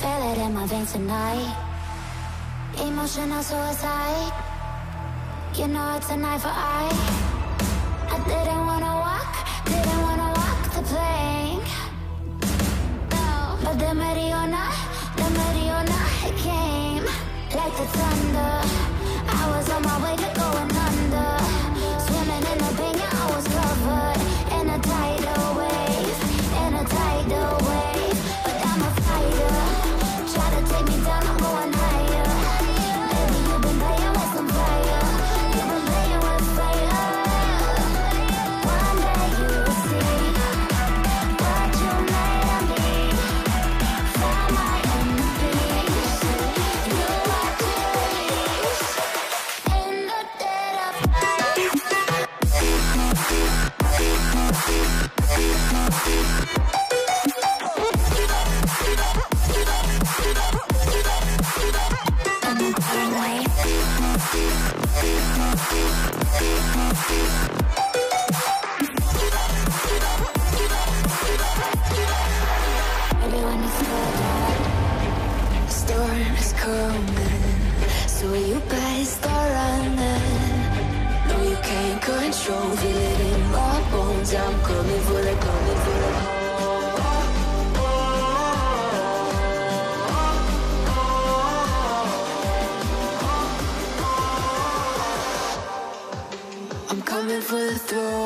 Feel it in my veins tonight. Emotional suicide. You know it's a knife for eye. I didn't wanna walk, didn't wanna walk the plank. No, but the Mariona, the Mariona, it came like the thunder. I was on my way to going. for the throne.